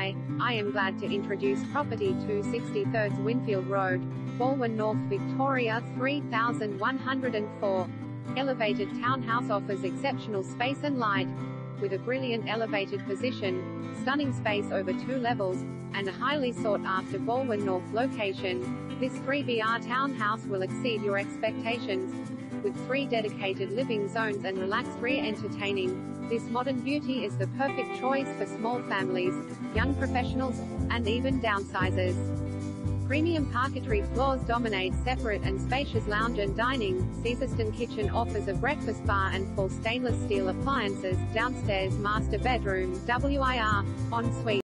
Hi, I am glad to introduce property 263rd Winfield Road, Balwyn, North Victoria 3104. Elevated townhouse offers exceptional space and light. With a brilliant elevated position, stunning space over two levels, and a highly sought after Balwyn North location, this 3BR townhouse will exceed your expectations. With three dedicated living zones and relaxed rear entertaining, this modern beauty is the perfect choice for small families, young professionals, and even downsizers. Premium parquetry floors dominate separate and spacious lounge and dining. Caesarstone Kitchen offers a breakfast bar and full stainless steel appliances. Downstairs master bedroom, WIR, ensuite.